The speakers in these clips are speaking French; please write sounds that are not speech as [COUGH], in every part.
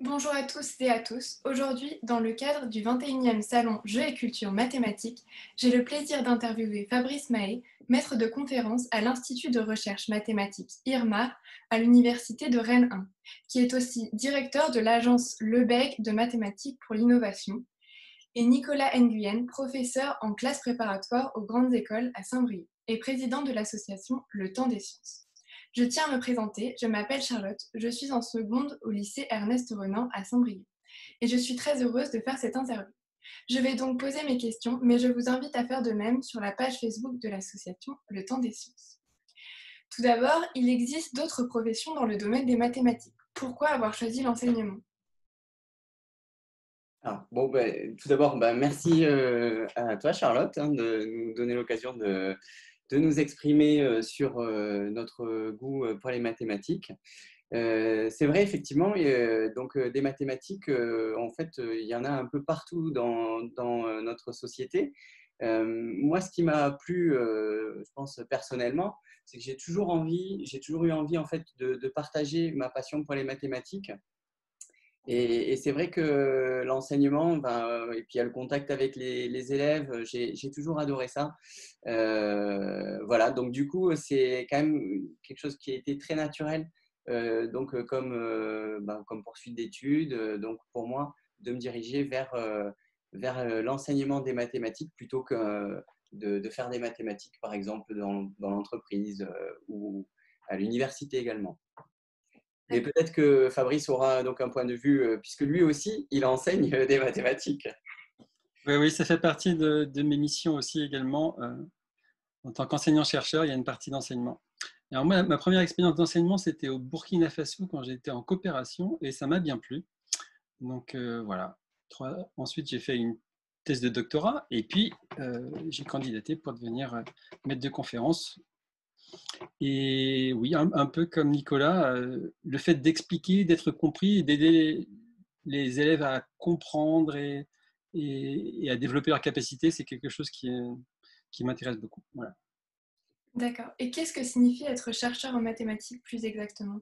Bonjour à tous et à tous. Aujourd'hui, dans le cadre du 21e Salon Jeux et Culture Mathématiques, j'ai le plaisir d'interviewer Fabrice Mahé, maître de conférence à l'Institut de recherche mathématique IRMAR à l'Université de Rennes 1, qui est aussi directeur de l'agence Lebec de mathématiques pour l'innovation, et Nicolas Nguyen, professeur en classe préparatoire aux grandes écoles à Saint-Brieuc et président de l'association Le Temps des Sciences. Je tiens à me présenter, je m'appelle Charlotte, je suis en seconde au lycée Ernest Renan à Saint-Brieuc et je suis très heureuse de faire cette interview. Je vais donc poser mes questions, mais je vous invite à faire de même sur la page Facebook de l'association Le Temps des Sciences. Tout d'abord, il existe d'autres professions dans le domaine des mathématiques. Pourquoi avoir choisi l'enseignement? Bon, ben, tout d'abord, ben, merci euh, à toi Charlotte hein, de nous donner l'occasion de, de nous exprimer euh, sur euh, notre goût euh, pour les mathématiques. c'est vrai, effectivement, donc des mathématiques, en fait, il y en a un peu partout dans, notre société. moi, ce qui m'a plu, je pense personnellement, c'est que j'ai toujours envie, j'ai toujours eu envie en fait de, partager ma passion pour les mathématiques et, c'est vrai que l'enseignement, ben, et puis il y a le contact avec les, élèves, j'ai toujours adoré ça. Euh, voilà, donc du coup, c'est quand même quelque chose qui a été très naturel, euh, donc comme, euh, ben, comme poursuite d'études, donc pour moi, de me diriger vers, vers l'enseignement des mathématiques plutôt que de, de, faire des mathématiques, par exemple, dans, dans l'entreprise ou à l'université également. Et peut-être que Fabrice aura donc un point de vue, euh, puisque lui aussi, il enseigne euh, [LAUGHS] des mathématiques. Oui, oui, ça fait partie de, mes missions aussi également. Euh, en tant qu'enseignant-chercheur, il y a une partie d'enseignement. Alors moi, ma première expérience d'enseignement, c'était au Burkina Faso quand j'étais en coopération et ça m'a bien plu. Donc voilà. ensuite, j'ai fait une thèse de doctorat et puis j'ai candidaté pour devenir maître de conférence et oui, un, peu comme Nicolas, euh, le fait d'expliquer, d'être compris d'aider les élèves à comprendre et, et, à développer leur capacité, c'est quelque chose qui, qui m'intéresse beaucoup. Voilà. D'accord. Et qu'est-ce que signifie être chercheur en mathématiques plus exactement?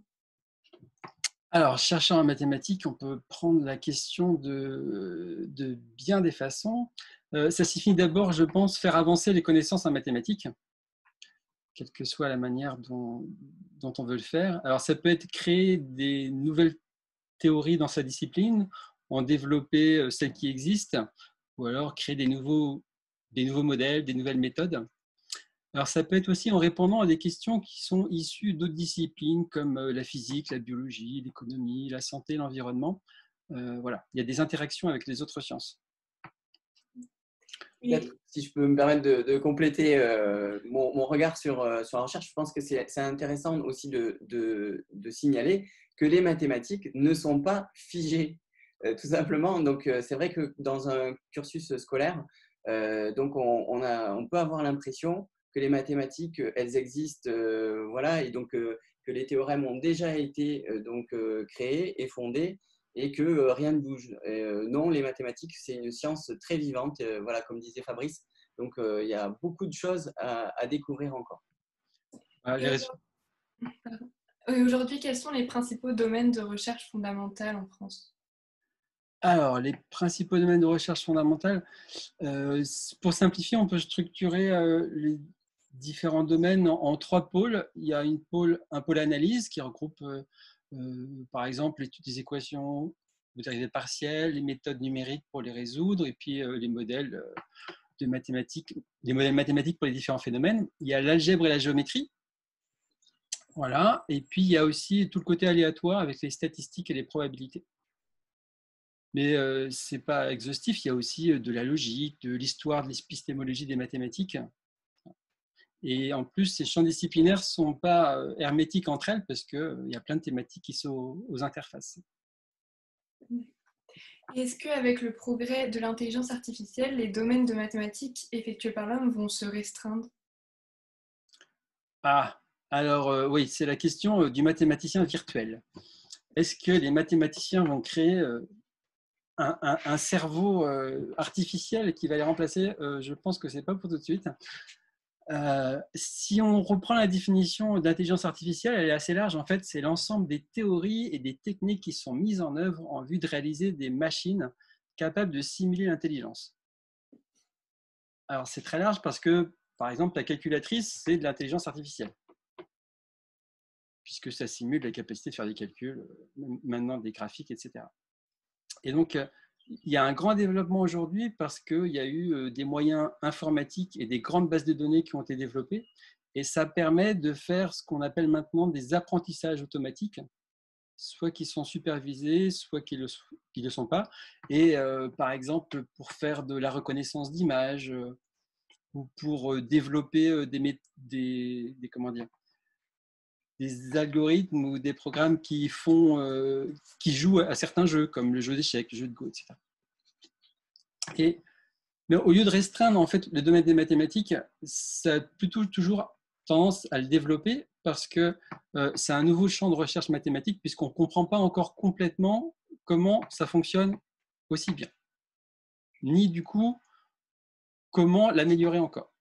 Alors, chercheur en mathématiques, on peut prendre la question de, de bien des façons. Euh, ça signifie d'abord, je pense, faire avancer les connaissances en mathématiques quelle que soit la manière dont, on veut le faire. Alors, ça peut être créer des nouvelles théories dans sa discipline, en développer euh, celles qui existent, ou alors créer des nouveaux, modèles, des nouvelles méthodes. Alors, ça peut être aussi en répondant à des questions qui sont issues d'autres disciplines comme euh, la physique, la biologie, l'économie, la santé, l'environnement. Euh, voilà, il y a des interactions avec les autres sciences si je peux me permettre de, compléter euh, mon, regard sur, euh, sur la recherche, je pense que c'est intéressant aussi de, signaler que les mathématiques ne sont pas figées, euh, tout simplement. Donc, c'est vrai que dans un cursus scolaire, donc on, on peut avoir l'impression que les mathématiques, elles existent, voilà, et donc que les théorèmes ont déjà été donc créés et fondés et que euh, rien ne bouge. Euh, non, les mathématiques, c'est une science très vivante, euh, voilà, comme disait Fabrice. Donc, il y a beaucoup de choses à, découvrir encore. Aujourd'hui, quels sont les principaux domaines de recherche fondamentale en France? Alors, les principaux domaines de recherche fondamentale, pour simplifier, on peut structurer les différents domaines en, trois pôles. Il y a une pôle, un pôle analyse qui regroupe euh, par exemple, l'étude des équations de dérivées partielles, les méthodes numériques pour les résoudre, et puis euh, les modèles euh, de mathématiques, des modèles mathématiques pour les différents phénomènes. Il y a l'algèbre et la géométrie. Voilà. Et puis, il y a aussi tout le côté aléatoire avec les statistiques et les probabilités. Mais ce n'est pas exhaustif. Il y a aussi de la logique, de l'histoire, de l'épistémologie des mathématiques. Et en plus, ces champs disciplinaires ne sont pas euh, hermétiques entre elles parce qu'il euh, y a plein de thématiques qui sont aux, interfaces. Est-ce qu'avec le progrès de l'intelligence artificielle, les domaines de mathématiques effectués par l'homme vont se restreindre? Ah, alors euh, oui, c'est la question du mathématicien virtuel. Est-ce que les mathématiciens vont créer un, cerveau artificiel qui va les remplacer? Je pense que ce n'est pas pour tout de suite. Euh, si on reprend la définition d'intelligence artificielle, elle est assez large. En fait, c'est l'ensemble des théories et des techniques qui sont mises en œuvre en vue de réaliser des machines capables de simuler l'intelligence. Alors, c'est très large parce que, par exemple, la calculatrice, c'est de l'intelligence artificielle, puisque ça simule la capacité de faire des calculs, maintenant des graphiques, etc. Et donc, il y a un grand développement aujourd'hui parce qu'il y a eu euh, des moyens informatiques et des grandes bases de données qui ont été développées. Et ça permet de faire ce qu'on appelle maintenant des apprentissages automatiques, soit qui sont supervisés, soit qui ne le, sont pas. Et euh, par exemple, pour faire de la reconnaissance d'images euh, ou pour développer des, des, des, comment dire, des algorithmes ou des programmes euh, qui jouent à certains jeux, comme le jeu d'échecs, le jeu de Go, etc. Et, mais au lieu de restreindre en fait le domaine des mathématiques, ça a plutôt toujours tendance à le développer parce que euh, c'est un nouveau champ de recherche mathématique puisqu'on ne comprend pas encore complètement comment ça fonctionne aussi bien, ni du coup comment l'améliorer encore.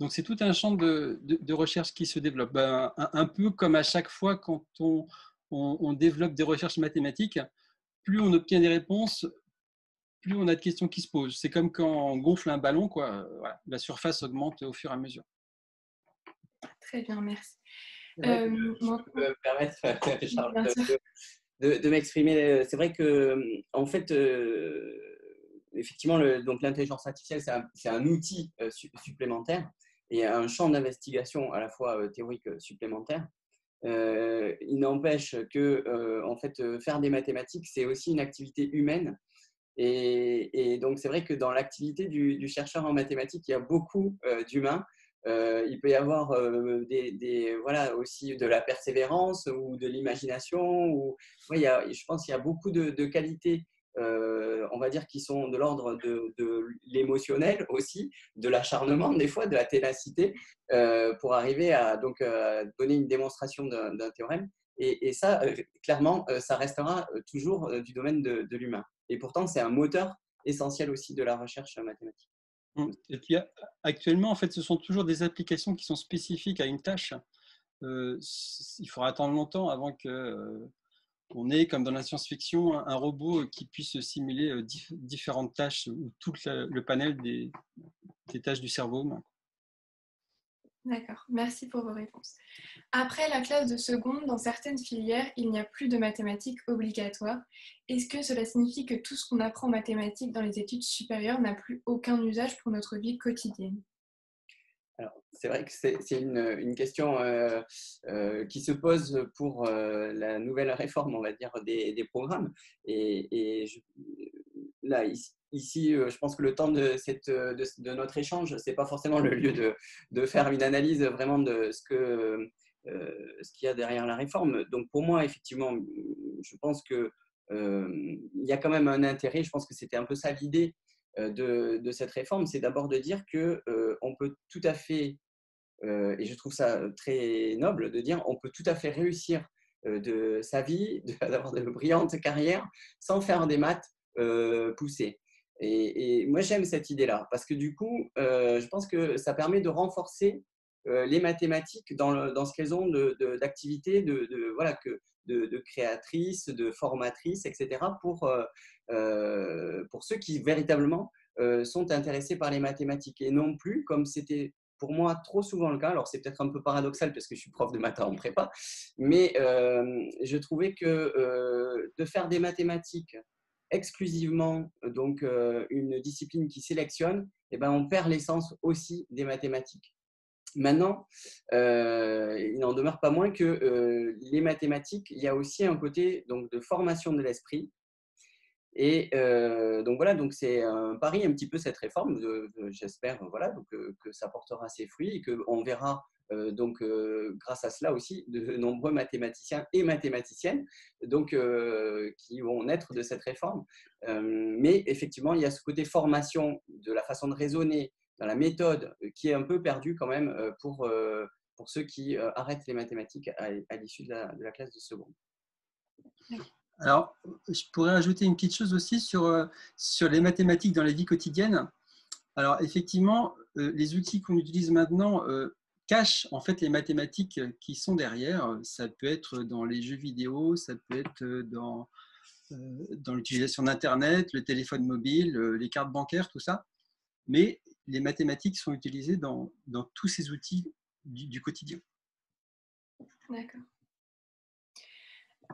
Donc c'est tout un champ de, recherche qui se développe. Ben, un, peu comme à chaque fois quand on, développe des recherches mathématiques, plus on obtient des réponses, plus on a de questions qui se posent. C'est comme quand on gonfle un ballon, quoi. la surface augmente au fur et à mesure. Très bien, merci. Euh, je peux me permettre, Charles, de, m'exprimer. C'est vrai que, en fait, euh, effectivement, l'intelligence artificielle, c'est un, outil euh, supplémentaire et un champ d'investigation à la fois euh, théorique euh, supplémentaire. Euh, il n'empêche que en fait, faire des mathématiques, c'est aussi une activité humaine. Et, donc, c'est vrai que dans l'activité du, chercheur en mathématiques, il y a beaucoup d'humains. il peut y avoir des, voilà, aussi de la persévérance ou de l'imagination. Je pense qu'il y a beaucoup de, de qualités euh, on va dire, qui sont de l'ordre de, l'émotionnel aussi, de l'acharnement des fois, de la ténacité, euh, pour arriver à donc, euh, donner une démonstration d'un théorème. Et, ça, clairement, ça restera toujours du domaine de, l'humain. Et pourtant, c'est un moteur essentiel aussi de la recherche mathématique. Et puis, actuellement, en fait, ce sont toujours des applications qui sont spécifiques à une tâche. il faudra attendre longtemps avant que on est, comme dans la science-fiction, un, robot qui puisse simuler euh, différentes tâches ou tout le panel des, tâches du cerveau. D'accord, merci pour vos réponses. Après la classe de seconde, dans certaines filières, il n'y a plus de mathématiques obligatoires. Est-ce que cela signifie que tout ce qu'on apprend en mathématiques dans les études supérieures n'a plus aucun usage pour notre vie quotidienne? C'est vrai que c'est une, question euh, euh, qui se pose pour euh, la nouvelle réforme, on va dire, des, programmes. Et, là, ici, je pense que le temps de, cette, de, notre échange, ce n'est pas forcément le lieu de, de, faire une analyse vraiment de ce qu'il y a derrière la réforme. Donc pour moi, effectivement, je pense que il y a quand même un intérêt. Je pense que c'était un peu ça l'idée de, de, cette réforme, c'est d'abord de dire que on peut tout à fait euh, et je trouve ça très noble de dire on peut tout à fait réussir euh, de sa vie, [LAUGHS] d'avoir de, brillantes carrières sans faire des maths euh, poussées. Et, moi, j'aime cette idée-là parce que du coup, je pense que ça permet de renforcer les mathématiques dans, dans ce qu'elles ont d'activité, de, de, voilà, que, de, créatrices, de formatrices, etc., pour, pour ceux qui véritablement sont intéressés par les mathématiques et non plus, comme c'était pour moi trop souvent le cas. Alors c'est peut-être un peu paradoxal parce que je suis prof de maths en prépa, mais euh, je trouvais que euh, de faire des mathématiques exclusivement donc euh, une discipline qui sélectionne, eh ben, on perd l'essence aussi des mathématiques. Maintenant, il n'en demeure pas moins que les mathématiques, il y a aussi un côté donc, de formation de l'esprit, et euh, donc voilà, donc c'est un pari un petit peu cette réforme. J'espère voilà donc euh, que ça portera ses fruits et qu'on verra euh, donc grâce à cela aussi de [LAUGHS] nombreux mathématiciens et mathématiciennes donc qui vont naître de cette réforme. mais effectivement, il y a ce côté formation de la façon de raisonner dans la méthode qui est un peu perdu quand même pour pour ceux qui arrêtent les mathématiques à, l'issue de, de la, classe de seconde. Alors, je pourrais ajouter une petite chose aussi sur, euh, sur les mathématiques dans la vie quotidienne. Alors effectivement, les outils qu'on utilise maintenant cachent en fait les mathématiques qui sont derrière. Ça peut être dans les jeux vidéo, ça peut être dans, dans l'utilisation d'Internet, le téléphone mobile, les cartes bancaires, tout ça. Mais les mathématiques sont utilisées dans, dans tous ces outils du, quotidien. D'accord.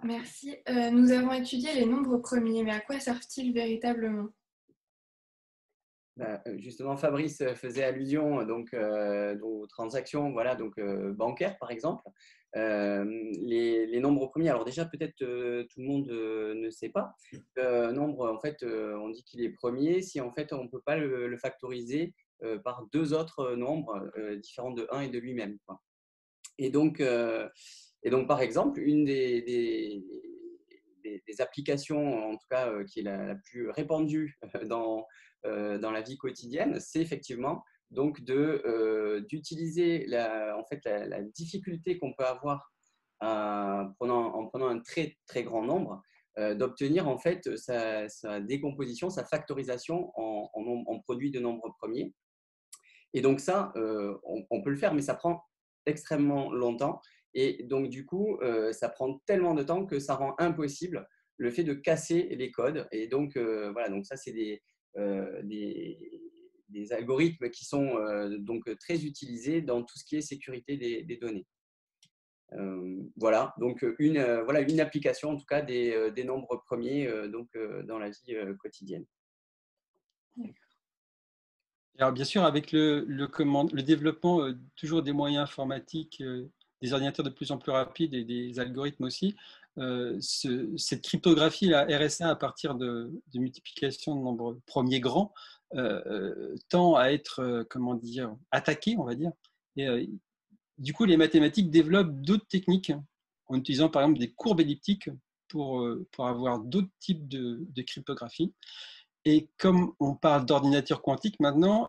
Merci. nous avons étudié les nombres premiers, mais à quoi servent-ils véritablement? Bah, euh, justement, Fabrice faisait allusion euh, donc, euh, aux transactions voilà, donc, bancaires, par exemple. les, nombres premiers, alors déjà, peut-être tout le monde ne sait pas. Le nombre, en fait, on dit qu'il est premier si en fait on ne peut pas le, factoriser par deux autres nombres différents de 1 et de lui-même. Et donc, et donc, par exemple, une des, applications, en tout cas, qui est la, plus répandue dans, euh, dans la vie quotidienne, c'est effectivement donc d'utiliser la, en difficulté qu'on peut avoir en prenant, en un très très grand nombre, d'obtenir en fait sa, décomposition, sa factorisation en, en, produit de nombres premiers. Et donc ça, on, peut le faire, mais ça prend extrêmement longtemps. Et donc du coup, ça prend tellement de temps que ça rend impossible le fait de casser les codes. Et donc voilà, donc ça c'est des, euh, des, algorithmes qui sont euh, donc très utilisés dans tout ce qui est sécurité des, données. Euh, voilà, donc une, voilà une application en tout cas des, des nombres premiers donc, dans la vie quotidienne. Alors bien sûr, avec le, le, le développement toujours des moyens informatiques, des ordinateurs de plus en plus rapides et des algorithmes aussi, euh, cette cryptographie, la RSA, à partir de, multiplication de nombres premiers grands, euh, euh, tend à être, comment dire, attaquée, on va dire. Et, du coup, les mathématiques développent d'autres techniques en utilisant par exemple des courbes elliptiques pour, pour avoir d'autres types de, de, cryptographie. Et comme on parle d'ordinateur quantique maintenant,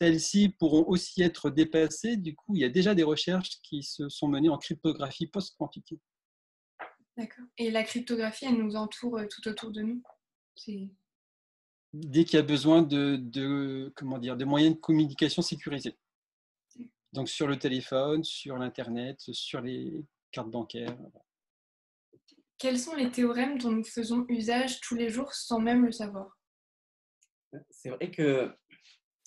celles-ci pourront aussi être dépassées. Du coup, il y a déjà des recherches qui se sont menées en cryptographie post-quantique. D'accord. Et la cryptographie, elle nous entoure euh, tout autour de nous? Dès qu'il y a besoin de, comment dire, de moyens de communication sécurisés. Donc sur le téléphone, sur l'Internet, sur les cartes bancaires. Quels sont les théorèmes dont nous faisons usage tous les jours sans même le savoir? C'est vrai que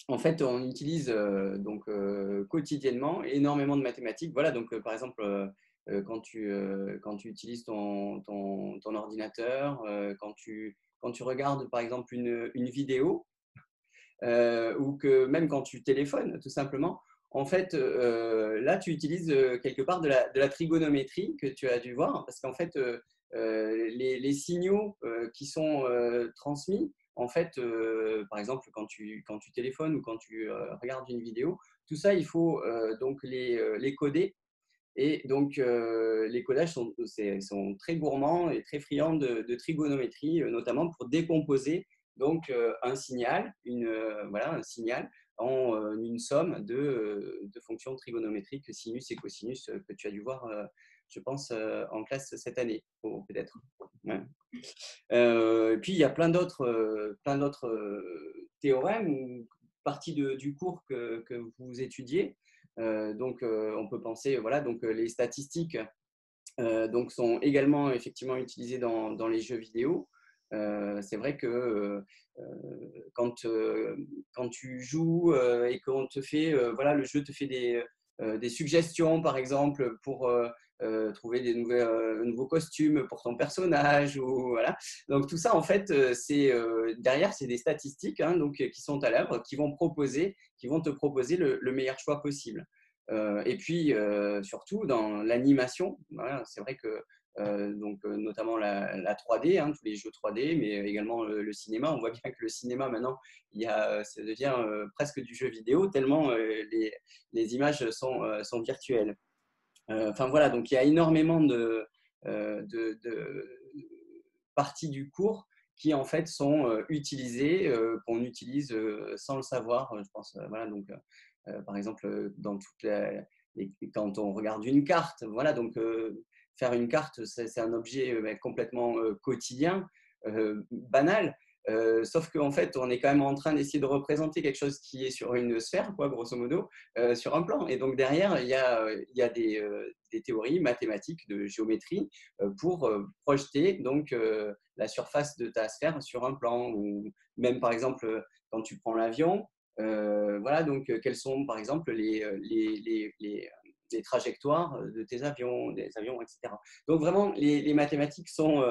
en fait, on utilise euh, donc euh, quotidiennement énormément de mathématiques. Voilà, donc par exemple, euh, quand, tu, euh, quand tu utilises ton, ton, ordinateur, euh, quand, tu, quand tu regardes par exemple une, une vidéo, ou que même quand tu téléphones, tout simplement, en fait, là, tu utilises quelque part de la, de la, trigonométrie que tu as dû voir, parce qu'en fait, les, signaux qui sont transmis, en fait, par exemple, quand tu, quand tu téléphones ou quand tu regardes une vidéo, tout ça, il faut donc les, les coder. Et donc, euh, les codages sont, sont, très gourmands et très friands de, trigonométrie, euh, notamment pour décomposer donc, euh, un signal, une, voilà, un signal en une somme de, de, fonctions trigonométriques, sinus et cosinus, que tu as dû voir, je pense, en classe cette année, peut-être. puis, il y a plein d'autres théorèmes ou parties du cours que, que vous étudiez euh, donc, euh, on peut penser, voilà, donc euh, les statistiques donc, sont également effectivement utilisées dans, dans les jeux vidéo. c'est vrai que quand, quand tu joues et qu'on te fait, voilà, le jeu te fait des, des suggestions, par exemple, pour euh, trouver des euh, nouveaux costumes pour ton personnage. Ou, voilà. Donc tout ça, en fait, euh, c'est derrière, c'est des statistiques hein, donc, qui sont à l'œuvre, qui vont proposer, qui vont te proposer le, meilleur choix possible. et puis, surtout, dans l'animation, c'est vrai que donc notamment la, 3D, hein, tous les jeux 3D, mais également le, cinéma. On voit bien que le cinéma maintenant, il y a, ça devient presque du jeu vidéo tellement les, les, images sont, sont virtuelles. Euh, enfin voilà, donc il y a énormément de, euh, parties du cours qui en fait sont euh, utilisées, qu'on utilise sans le savoir. Je pense, voilà, donc par exemple dans quand on regarde une carte, voilà, donc faire une carte, c'est un objet complètement quotidien, banal. Euh, sauf qu'en fait, on est quand même en train d'essayer de représenter quelque chose qui est sur une sphère, quoi, grosso modo, euh, sur un plan. Et donc derrière, il y a, euh, des, théories mathématiques de géométrie pour projeter donc la surface de ta sphère sur un plan. Ou même par exemple, quand tu prends l'avion, voilà, donc quelles sont par exemple les, trajectoires de tes avions, des avions, etc. Donc vraiment, les, mathématiques sont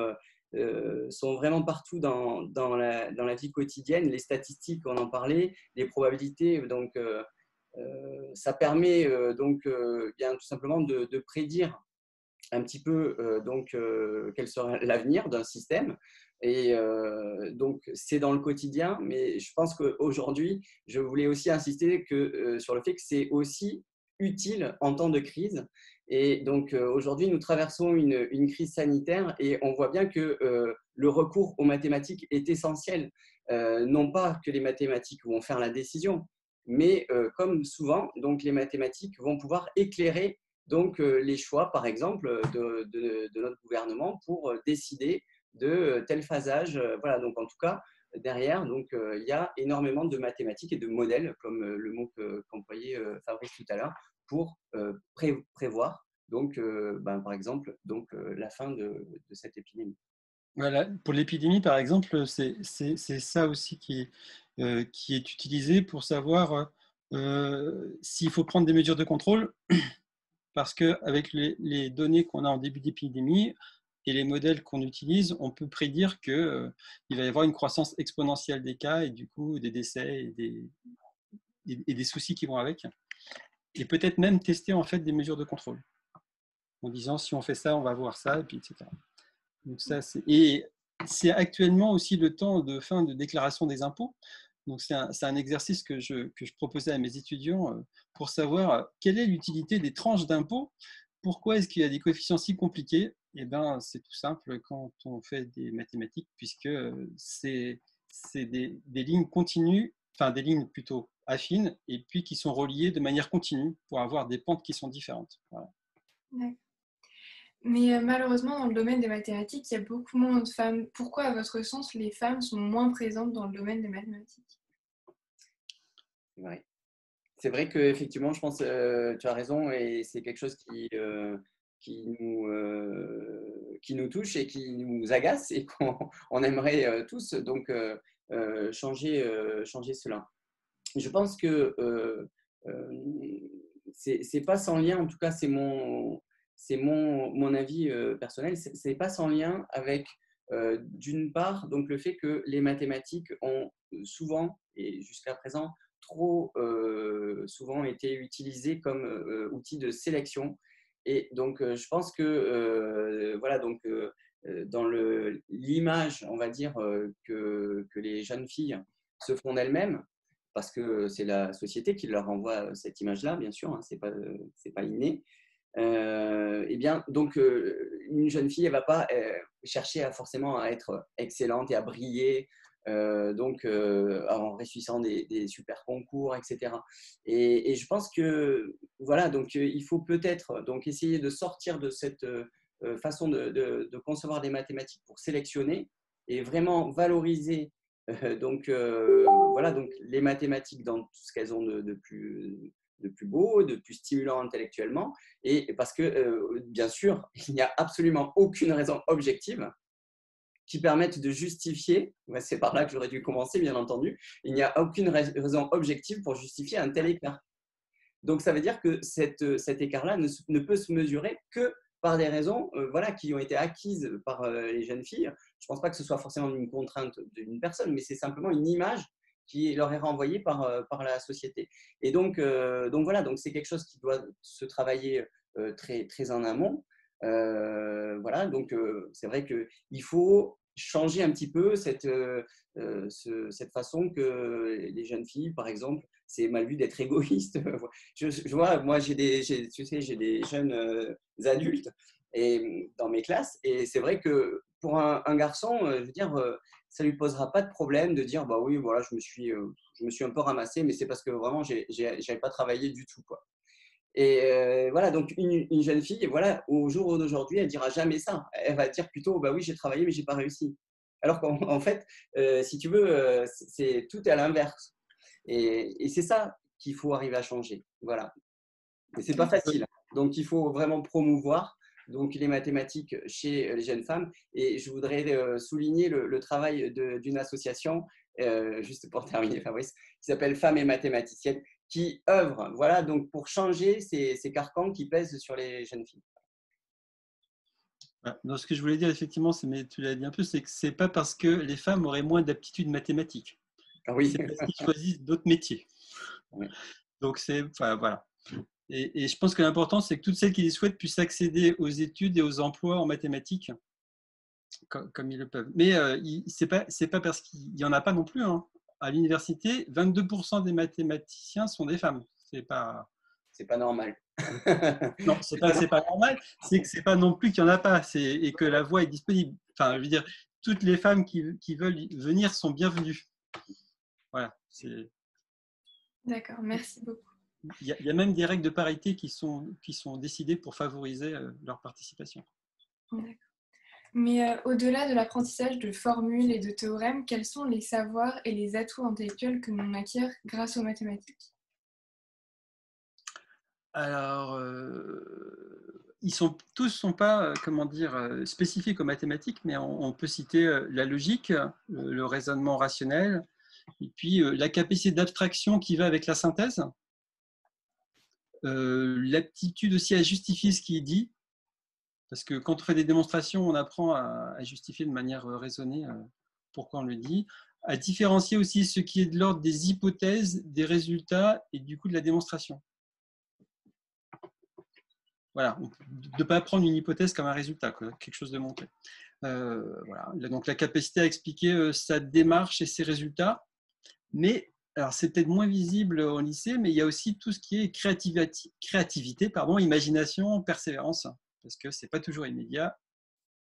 sont vraiment partout dans, dans, la, dans, la, vie quotidienne. Les statistiques, on en parlait, les probabilités. Donc, euh, euh, ça permet donc bien tout simplement de, prédire un petit peu donc quel sera l'avenir d'un système. Et donc, c'est dans le quotidien, mais je pense qu'aujourd'hui, je voulais aussi insister que, sur le fait que c'est aussi utile en temps de crise et donc euh, aujourd'hui, nous traversons une, crise sanitaire et on voit bien que euh, le recours aux mathématiques est essentiel. Euh, non pas que les mathématiques vont faire la décision, mais comme souvent, donc les mathématiques vont pouvoir éclairer donc les choix, par exemple, de, notre gouvernement pour décider de tel phasage. voilà, donc en tout cas, derrière, donc il y a énormément de mathématiques et de modèles, comme le mot qu'employait Fabrice tout à l'heure, pour euh, prévoir, donc, euh, ben, par exemple, donc, euh, la fin de, cette épidémie. Pour l'épidémie, par exemple, c'est ça aussi qui est, utilisé pour savoir s'il faut prendre des mesures de contrôle, [CLEARS THROAT] parce qu'avec les, les données qu'on a en début d'épidémie, et les modèles qu'on utilise, on peut prédire qu'il il va y avoir une croissance exponentielle des cas et du coup des décès et des soucis qui vont avec et peut-être même tester en fait des mesures de contrôle en disant si on fait ça, on va voir ça, et puis etc. Donc ça, c'est... Et c'est actuellement aussi le temps de fin de déclaration des impôts. Donc c'est un, un, exercice que je, que je, proposais à mes étudiants euh, pour savoir euh, quelle est l'utilité des tranches d'impôts. Pourquoi est-ce qu'il y a des coefficients si compliqués? Eh bien, c'est tout simple quand on fait des mathématiques, puisque euh, c'est, c'est des, des lignes continues, enfin des lignes plutôt affines et puis qui sont reliées de manière continue pour avoir des pentes qui sont différentes. Mais euh, malheureusement, dans le domaine des mathématiques, il y a beaucoup moins de femmes. Pourquoi, à votre sens, les femmes sont moins présentes dans le domaine des mathématiques? C'est vrai. Qu'effectivement, je pense que euh, tu as raison et c'est quelque chose qui, euh, qui, nous, qui nous touche et qui nous agace et [LAUGHS] qu'on aimerait tous donc changer, changer cela je pense que euh, euh, c'est pas sans lien, en tout cas c'est mon, mon, mon avis euh, personnel, c'est pas sans lien avec d'une part donc le fait que les mathématiques ont souvent et jusqu'à présent trop souvent été utilisées comme outil de sélection. Et donc je pense que voilà donc dans l'image on va dire que, que les jeunes filles se font d'elles-mêmes parce que c'est la société qui leur envoie cette image-là, bien sûr, hein, ce n'est pas, pas inné. Eh bien, donc, une jeune fille, elle ne va pas chercher à, forcément à être excellente et à briller, donc en réussissant des, super concours, etc. Et, je pense que, voilà, donc il faut peut-être donc essayer de sortir de cette façon de, de, concevoir des mathématiques pour sélectionner et vraiment valoriser donc, voilà, donc les mathématiques dans tout ce qu'elles ont de, plus, de plus beau, de plus stimulant intellectuellement, et parce que, euh, bien sûr, [LAUGHS] il n'y a absolument aucune raison objective qui permette de justifier, c'est par là que j'aurais dû commencer, bien entendu, il n'y a aucune raison objective pour justifier un tel écart. Donc, ça veut dire que cette, cet écart-là ne, peut se mesurer que par des raisons euh, voilà, qui ont été acquises par euh, les jeunes filles. Je ne pense pas que ce soit forcément une contrainte d'une personne, mais c'est simplement une image qui leur est renvoyé par, euh, par la société. Et donc, donc voilà, donc c'est quelque chose qui doit se travailler très, très en amont. voilà, donc c'est vrai qu'il faut changer un petit peu cette, cette façon que les jeunes filles, par exemple, c'est mal vu d'être égoïste. [LAUGHS] Je, vois, moi, j'ai des, tu sais, j'ai des jeunes adultes et, dans mes classes, et c'est vrai que pour un, garçon, je veux dire, ça lui posera pas de problème de dire bah oui voilà je me suis euh, je me suis un peu ramassé mais c'est parce que vraiment j'ai pas travaillé du tout quoi et euh, voilà donc une, jeune fille voilà au jour d'aujourd'hui elle dira jamais ça elle va dire plutôt bah oui j'ai travaillé mais j'ai pas réussi Alors qu'en fait, si tu veux, c'est tout à l'inverse. Et, et c'est ça qu'il faut arriver à changer. Voilà. Et c'est pas facile. Donc, il faut vraiment promouvoir donc les mathématiques chez les jeunes femmes. Et je voudrais souligner le, travail d'une association, juste pour terminer, Fabrice, qui s'appelle Femmes et mathématiciennes, qui œuvre voilà, donc pour changer ces, ces carcans qui pèsent sur les jeunes filles. Non, ce que je voulais dire, effectivement, mais tu l'as dit un peu, c'est que ce n'est pas parce que les femmes auraient moins d'aptitudes mathématiques. Ah oui. C'est parce qu'ils choisissent d'autres métiers. Donc, c'est. Enfin, voilà. Et, je pense que l'important, c'est que toutes celles qui les souhaitent puissent accéder aux études et aux emplois en mathématiques comme, ils le peuvent. Mais euh, ce n'est pas, pas, parce qu'il n'y en a pas non plus. Hein. À l'université, 22% des mathématiciens sont des femmes. C'est pas. C'est pas normal. [LAUGHS] non, c'est pas, pas normal. C'est que c'est pas non plus qu'il n'y en a pas. Et que la voie est disponible. Enfin, je veux dire, toutes les femmes qui, qui veulent venir sont bienvenues. D'accord, merci beaucoup. Il y, a, même des règles de parité qui sont, qui sont décidées pour favoriser euh, leur participation. Mais euh, au-delà de l'apprentissage de formules et de théorèmes, quels sont les savoirs et les atouts intellectuels que l'on acquiert grâce aux mathématiques? Alors, euh, ils sont tous sont pas comment dire spécifiques aux mathématiques, mais on, peut citer la logique, le raisonnement rationnel, et puis la capacité d'abstraction qui va avec la synthèse. Euh, l'aptitude aussi à justifier ce qui est dit, parce que quand on fait des démonstrations, on apprend à, justifier de manière euh, raisonnée euh, pourquoi on le dit, à différencier aussi ce qui est de l'ordre des hypothèses, des résultats et du coup de la démonstration. Voilà, de ne pas prendre une hypothèse comme un résultat, quelque chose de monté. voilà. Donc la capacité à expliquer sa démarche et ses résultats, mais alors c'est peut-être moins visible au lycée, mais il y a aussi tout ce qui est créativité, créativité pardon, imagination, persévérance, parce que ce n'est pas toujours immédiat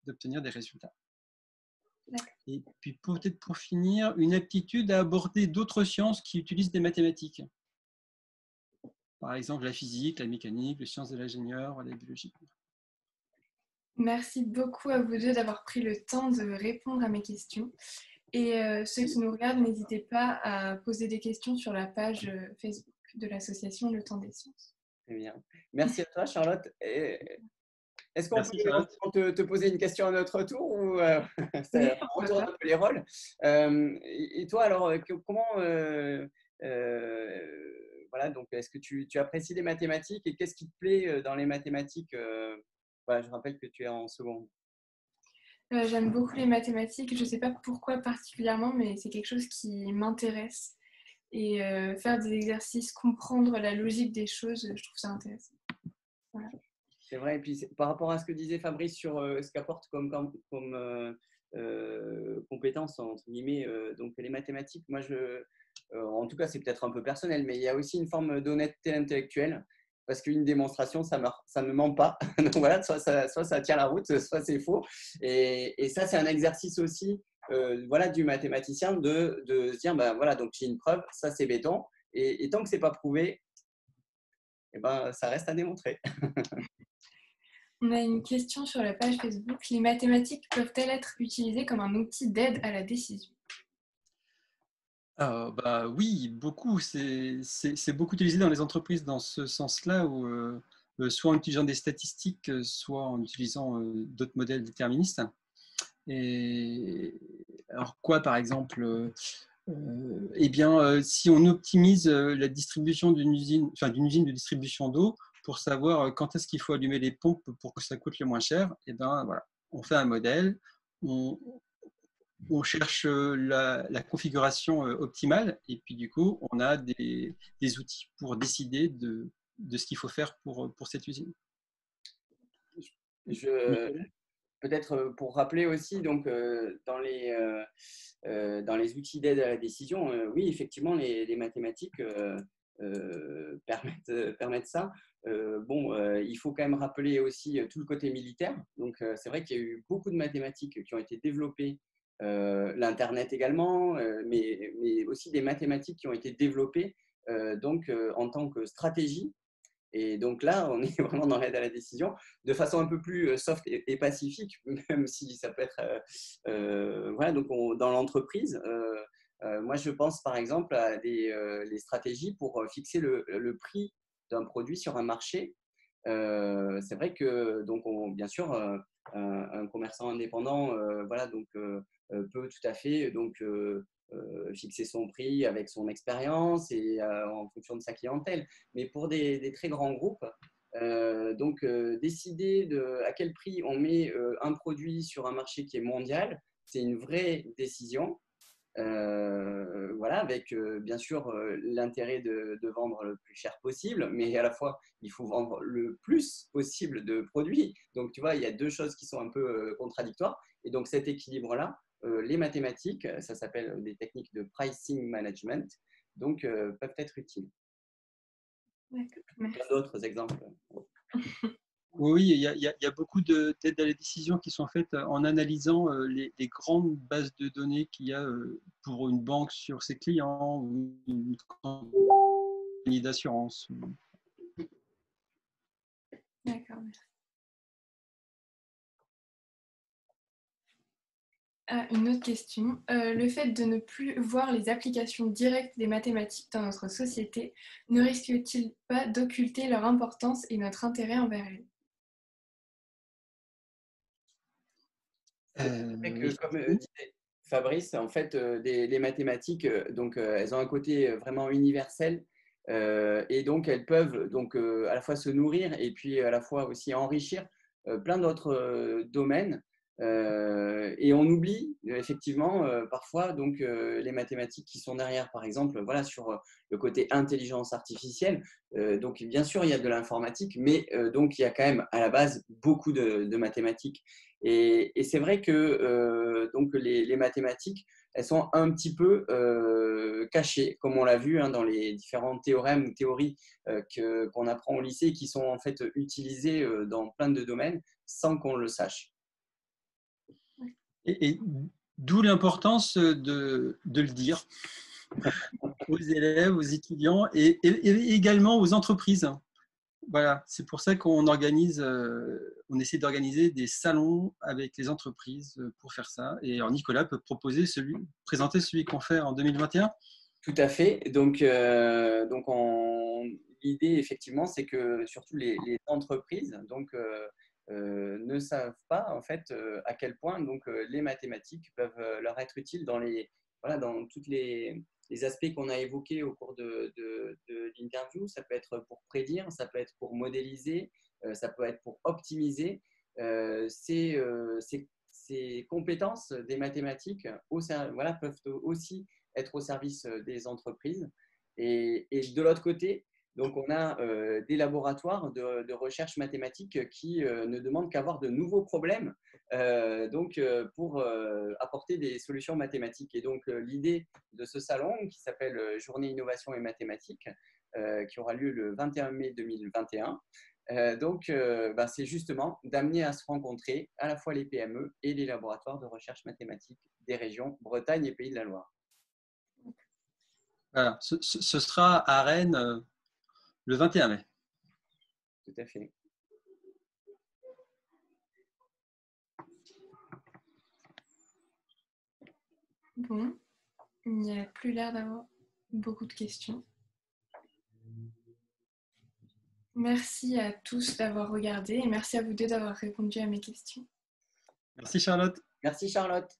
d'obtenir des résultats. Et puis peut-être pour finir, une aptitude à aborder d'autres sciences qui utilisent des mathématiques. Par exemple la physique, la mécanique, les sciences de l'ingénieur, la biologie. Merci beaucoup à vous deux d'avoir pris le temps de répondre à mes questions. Et euh, ceux qui nous regardent, n'hésitez pas à poser des questions sur la page euh, Facebook de l'association Le Temps des Sciences. Très bien. Merci à toi, Charlotte. Est-ce qu'on peut te, poser une question à notre tour ou euh, [LAUGHS] on retourne un peu les rôles Et toi, alors, comment voilà, donc est-ce que tu, tu, apprécies les mathématiques et qu'est-ce qui te plaît dans les mathématiques voilà, Je rappelle que tu es en seconde. Euh, j'aime beaucoup les mathématiques. Je ne sais pas pourquoi particulièrement, mais c'est quelque chose qui m'intéresse. Et euh, faire des exercices, comprendre la logique des choses, je trouve ça intéressant. C'est vrai. Et puis par rapport à ce que disait Fabrice sur euh, ce qu'apporte comme, comme, comme compétence, entre guillemets, donc les mathématiques, moi, je, en tout cas, c'est peut-être un peu personnel, mais il y a aussi une forme d'honnêteté intellectuelle parce qu'une démonstration, ça, ne ment pas. [LAUGHS] Donc voilà, soit ça, tient la route, soit c'est faux. Et, et ça, c'est un exercice aussi euh, voilà, du mathématicien de, se dire, ben voilà, donc j'ai une preuve, ça c'est béton. Et, tant que ce n'est pas prouvé, eh ben, ça reste à démontrer. [LAUGHS] On a une question sur la page Facebook. Les mathématiques peuvent-elles être utilisées comme un outil d'aide à la décision? Bah, oui, beaucoup. C'est beaucoup utilisé dans les entreprises dans ce sens-là, euh, euh, soit en utilisant des statistiques, euh, soit en utilisant d'autres modèles déterministes. Et alors quoi, par exemple Eh bien, si on optimise la distribution d'une usine, enfin d'une usine de distribution d'eau, pour savoir quand est-ce qu'il faut allumer les pompes pour que ça coûte le moins cher, eh ben voilà, on fait un modèle, on cherche euh, la, configuration euh, optimale et puis du coup, on a des, outils pour décider de, ce qu'il faut faire pour, pour cette usine. Peut-être pour rappeler aussi, donc, euh, dans, les, dans les outils d'aide à la décision, oui, effectivement, les, mathématiques permettent, permettent ça. bon, il faut quand même rappeler aussi tout le côté militaire. Donc, c'est vrai qu'il y a eu beaucoup de mathématiques qui ont été développées euh, l'Internet également, euh, mais, mais, aussi des mathématiques qui ont été développées euh, donc, en tant que stratégie Et donc là, [LAUGHS] on est vraiment dans l'aide à la décision de façon un peu plus soft et, pacifique, [LAUGHS] même si ça peut être voilà, donc dans l'entreprise. moi, je pense par exemple à des, les stratégies pour fixer le, le prix d'un produit sur un marché. c'est vrai que donc on, bien sûr un, commerçant indépendant, voilà donc peut tout à fait donc euh, fixer son prix avec son expérience et euh, en fonction de sa clientèle. Mais pour des, très grands groupes, euh, donc décider de, à quel prix on met un produit sur un marché qui est mondial, c'est une vraie décision. Voilà, avec bien sûr l'intérêt de, de, vendre le plus cher possible, mais à la fois il faut vendre le plus possible de produits. Donc tu vois, il y a deux choses qui sont un peu contradictoires. Et donc cet équilibre-là, euh, les mathématiques, ça s'appelle des techniques de pricing management, donc euh, peuvent être utiles. D'autres exemples. [LAUGHS] Oui, il y, a, beaucoup d'aides à la décision qui sont faites en analysant euh, les, grandes bases de données qu'il y a pour une banque sur ses clients ou une compagnie d'assurance. D'accord, merci. Une autre question. Euh, le fait de ne plus voir les applications directes des mathématiques dans notre société ne risque-t-il pas d'occulter leur importance et notre intérêt envers elles? Euh, Comme euh, disait Fabrice, en fait, les mathématiques, donc, elles ont un côté vraiment universel et donc elles peuvent donc, à la fois se nourrir et puis à la fois aussi enrichir plein d'autres domaines. Euh, et on oublie effectivement euh, parfois donc euh, les mathématiques qui sont derrière, par exemple, voilà sur le côté intelligence artificielle. donc bien sûr il y a de l'informatique, mais donc il y a quand même à la base beaucoup de, mathématiques. Et, c'est vrai que donc les, mathématiques elles sont un petit peu cachées, comme on l'a vu hein, dans les différents théorèmes ou théories qu'on apprend au lycée, qui sont en fait utilisées dans plein de domaines sans qu'on le sache. Et, d'où l'importance de, le dire aux élèves, aux étudiants et, également aux entreprises. Voilà, c'est pour ça qu'on organise, euh, on essaie d'organiser des salons avec les entreprises pour faire ça. Et Nicolas peut proposer celui, présenter celui qu'on fait en 2021. Tout à fait. Donc, euh, donc l'idée effectivement, c'est que surtout les, entreprises, donc euh, euh, ne savent pas en fait euh, à quel point donc euh, les mathématiques peuvent leur être utiles dans les voilà dans toutes les, aspects qu'on a évoqués au cours de, l'interview. Ça peut être pour prédire, ça peut être pour modéliser, ça peut être pour optimiser. ces, ces, compétences des mathématiques peuvent aussi être au service des entreprises. Et, de l'autre côté, donc, on a euh, des laboratoires de, recherche mathématique qui euh, ne demandent qu'à avoir de nouveaux problèmes euh, donc, pour apporter des solutions mathématiques. Et donc, l'idée de ce salon, qui s'appelle Journée Innovation et Mathématiques, qui aura lieu le 21 mai 2021, donc, bah, c'est justement d'amener à se rencontrer à la fois les PME et les laboratoires de recherche mathématique des régions Bretagne et Pays de la Loire. Voilà, ce, ce sera à Rennes le 21 mai. Tout à fait. Bon, il n'y a plus l'air d'avoir beaucoup de questions. Merci à tous d'avoir regardé et merci à vous deux d'avoir répondu à mes questions. Merci Charlotte. Merci Charlotte.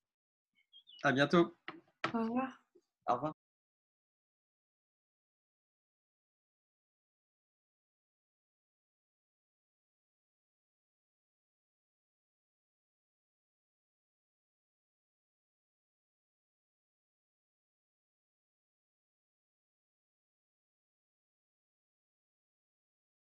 À bientôt. Au revoir. Au revoir.